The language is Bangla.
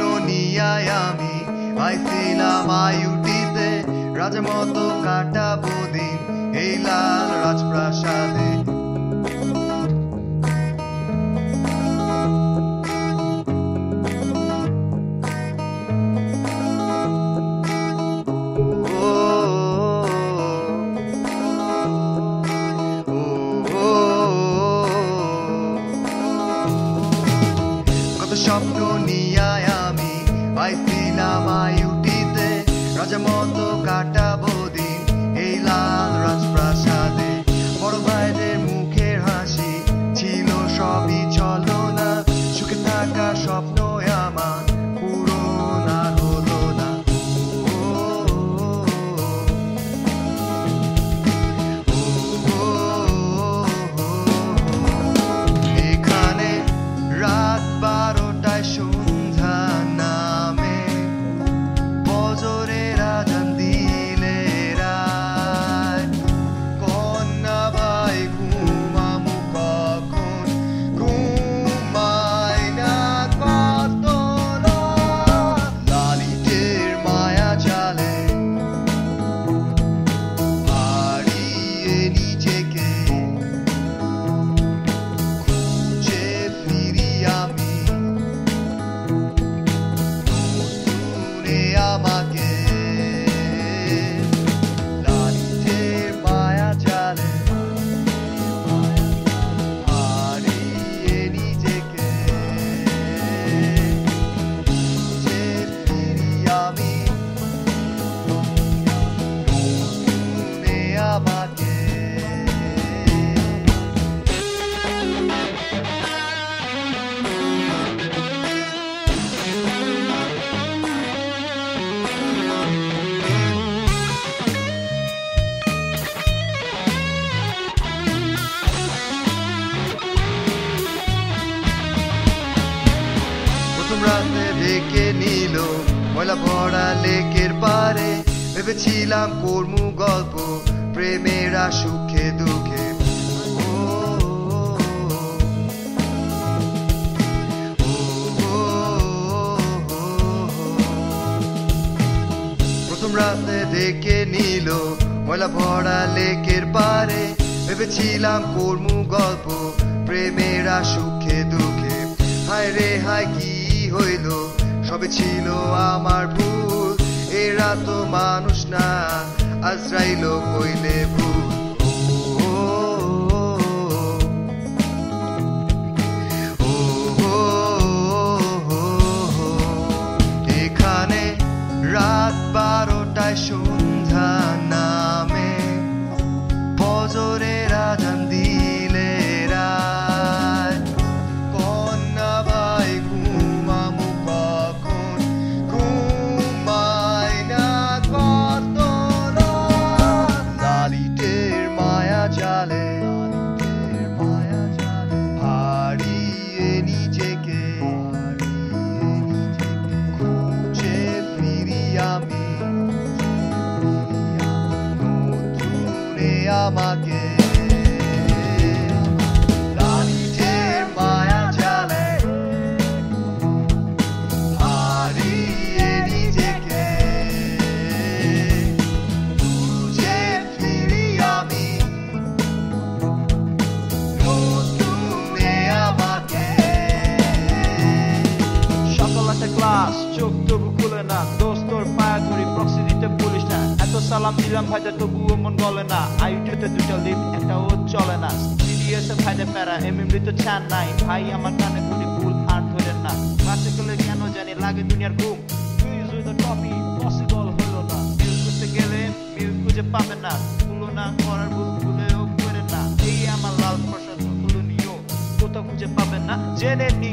স্বপ্ন নিয়ায় আমি আইছিলাম আইউটিতে। রাজা মতো কাটাবো দিন এই লাল রাজপ্রাসাদে। রাজা মতো কাটাবো দিন এই লাল রাজপ্রাসাদে। বড় ভাইদের মুখের হাসি ছিল সবই চলো না সুখে থাকা স্বপ্ন ঢেকে নিল ময়লা ভরা লেকের পারে। ভেবেছিলাম কর্মু গল্প, প্রেমেরা সুখে দুঃখে। প্রথম রাতে ডেকে নিল ময়লা ভরা লেকের পারে। ভেবেছিলাম কর্মু গল্প, প্রেমেরা সুখে দুঃখে। হায় রে, হায়, কি হইল? সবে ছিল আমার ভুল? এরা তো মানুষ না আজরাইল কইলে ভুল। জালে হারিয়ে নিজেকে খুঁজে ফিরি আমি আমাকে সালাম দিলাম ভাইদের তবুও মন গলে না। আইটিতে দুটো লিপ একটা চলে না। সিরিয়াস ভাইদের প্যারা এমএমডি তো চান নাই। ভাই, আমার কানে ধরি ভুল আর ধরেন না। কাছে গেলে কেন জানি লাগে দুনিয়ার ঘুম। The হলো না। মিল করতে গেলে মিল খুঁজে পাবেন না। তুলনা করার ভুল ভুলেও করেন না। এই আমার লাল প্রসাদ তুলনীয় কোথাও খুঁজে পাবেন না, জেনে নি